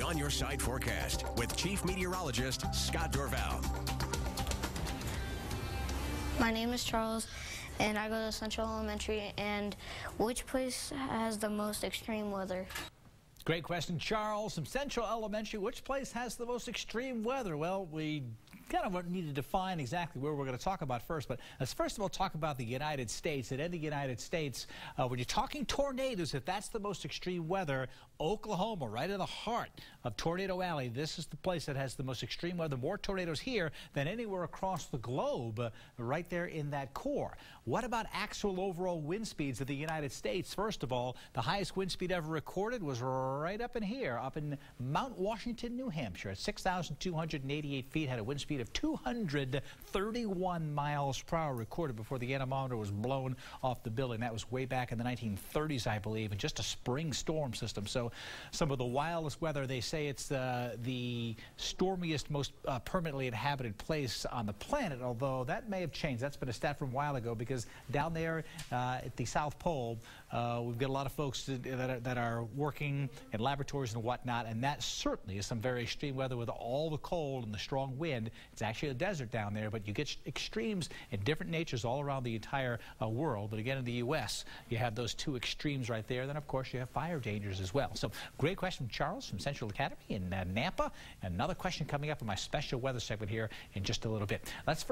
the On Your Side forecast with Chief Meteorologist Scott Dorval. My name is Charles, and I go to Central Elementary. And which place has the most extreme weather? Great question, Charles. From Central Elementary, which place has the most extreme weather? Well, we kind of need to define exactly where we're going to talk about first. But let's first of all talk about the United States. And in the United States, uh, when you're talking tornadoes, if that's the most extreme weather, Oklahoma, right in the heart of Tornado Alley, this is the place that has the most extreme weather. More tornadoes here than anywhere across the globe, uh, right there in that core. What about actual overall wind speeds of the United States? First of all, the highest wind speed ever recorded was right up in here, up in Mount Washington, New Hampshire, at 6,288 feet, had a wind speed of 231 miles per hour recorded before the anemometer was blown off the building. That was way back in the 1930s, I believe, and just a spring storm system. So some of the wildest weather, they say it's uh, the stormiest, most uh, permanently inhabited place on the planet, although that may have changed. That's been a stat from a while ago because down there uh, at the South Pole, uh, we've got a lot of folks that are, that are working in laboratories and whatnot, and that certainly is some very extreme weather with all the cold and the strong wind. It's actually a desert down there, but you get extremes in different natures all around the entire uh, world. But again, in the U.S., you have those two extremes right there. Then, of course, you have fire dangers as well. So, great question Charles from Central Academy in uh, Nampa. Another question coming up in my special weather segment here in just a little bit. Let's first